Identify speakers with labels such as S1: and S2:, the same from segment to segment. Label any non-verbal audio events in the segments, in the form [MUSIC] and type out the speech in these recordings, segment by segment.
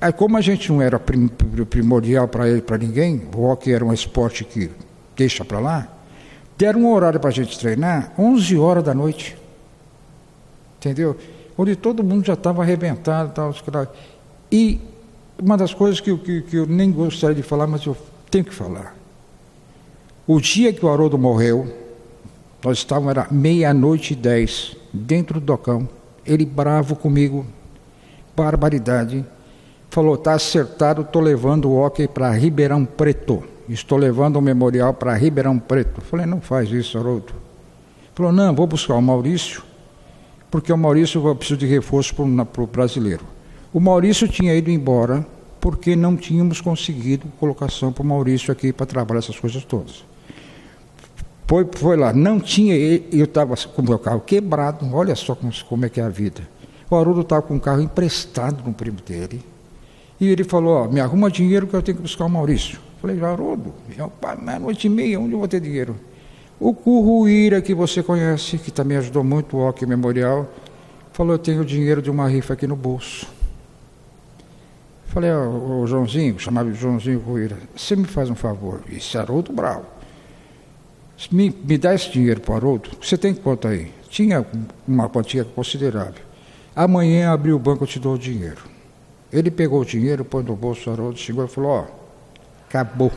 S1: Aí, como a gente não era prim, primordial para ele, para ninguém, o hockey era um esporte que deixa para lá, deram um horário para a gente treinar, 11 horas da noite. Entendeu? Onde todo mundo já estava arrebentado. Tal, e uma das coisas que, que, que eu nem gostaria de falar, mas eu tenho que falar. O dia que o Haroldo morreu, nós estávamos, era meia-noite e dez, dentro do docão. Ele bravo comigo, barbaridade. Falou, está acertado, estou levando o hockey para Ribeirão Preto. Estou levando o memorial para Ribeirão Preto. Falei, não faz isso, Haroldo. Falou, não, vou buscar o Maurício, porque o Maurício eu preciso de reforço para o brasileiro. O Maurício tinha ido embora porque não tínhamos conseguido colocação para o Maurício aqui para trabalhar essas coisas todas. Foi, foi lá, não tinha, eu estava com o meu carro quebrado, olha só como, como é que é a vida. O Haroldo estava com um carro emprestado no primo dele, e ele falou, ó, me arruma dinheiro que eu tenho que buscar o Maurício. Falei, Haroldo, meia-noite e meia, onde eu vou ter dinheiro? O Curruíra, que você conhece, que também ajudou muito o Hockey Memorial, falou, eu tenho dinheiro de uma rifa aqui no bolso. Falei, ó, Joãozinho, chamava de Joãozinho Curruíra, você me faz um favor, é Haroldo Brau. Me, me dá esse dinheiro para o Haroldo. Você tem quanto aí? Tinha uma quantia considerável. Amanhã abri o banco, eu te dou o dinheiro. Ele pegou o dinheiro, pôs no bolso do Haroldo, chegou e falou, ó, acabou.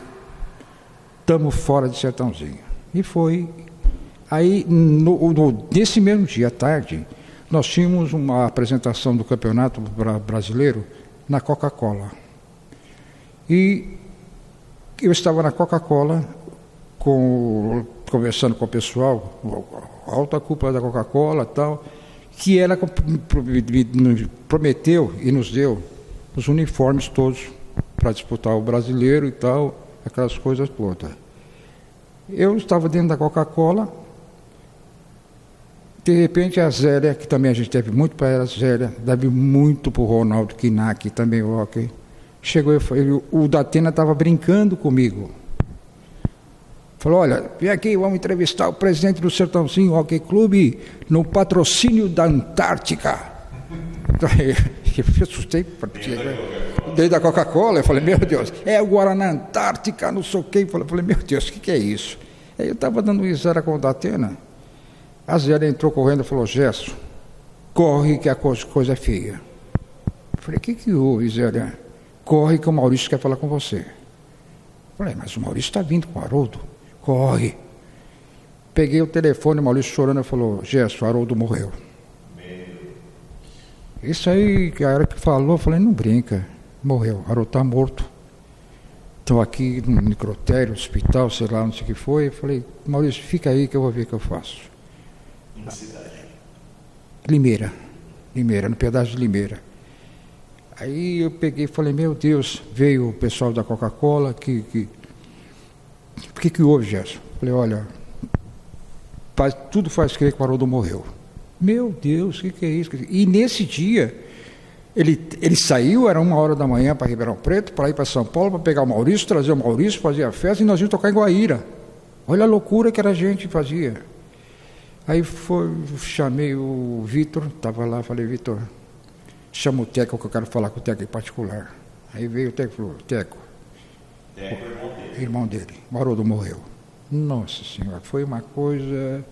S1: Estamos fora de sertãozinho. E foi. Aí, no, no, nesse mesmo dia, à tarde, nós tínhamos uma apresentação do Campeonato Brasileiro na Coca-Cola. E eu estava na Coca-Cola, com, conversando com o pessoal, alta cúpula da Coca-Cola tal, que ela prometeu e nos deu os uniformes todos para disputar o brasileiro e tal, aquelas coisas todas. Eu estava dentro da Coca-Cola, de repente a Zélia, que também a gente deve muito para ela, a Zélia, deve muito para o Ronaldo Kinak, também o hockey, chegou e o Datena estava brincando comigo. Falou, olha, vem aqui, vamos entrevistar o presidente do Sertãozinho Hockey Clube no patrocínio da Antártica. [LAUGHS] Eu me assustei, dei da Coca-Cola, eu falei, meu Deus, é o Guaraná Antártica, não sei o quê. Eu falei, meu Deus, o que, que é isso? Aí eu estava dando risada com o Datena. A Zélia entrou correndo e falou, Gesso, corre que a coisa é feia. Eu falei, o que, que houve, Zélia? Corre que o Maurício quer falar com você. Eu falei, mas o Maurício está vindo com o Haroldo corre. Peguei o telefone, o Maurício chorando e falou, Gesso, Haroldo morreu. Isso aí, a hora que falou, eu falei, não brinca, morreu, Haroldo está morto. Estou aqui no necrotério, hospital, sei lá, não sei o que foi. Eu falei, Maurício, fica aí que eu vou ver o que eu faço.
S2: Em que cidade?
S1: Limeira, Limeira, no pedaço de Limeira. Aí eu peguei e falei, meu Deus, veio o pessoal da Coca-Cola que, que o que, que houve, Gerson? Falei, olha, faz, tudo faz crer que o Haroldo morreu. Meu Deus, o que, que é isso? E nesse dia, ele, ele saiu, era uma hora da manhã para Ribeirão Preto, para ir para São Paulo, para pegar o Maurício, trazer o Maurício, fazer a festa e nós íamos tocar em Guaíra. Olha a loucura que era a gente fazia. Aí foi, chamei o Vitor, estava lá, falei, Vitor, chama o Teco que eu quero falar com o Teco em particular. Aí veio o Teco e falou, Teco,
S2: Teco, irmão dele.
S1: Irmão dele. Morreu. Nossa Senhora, foi uma coisa.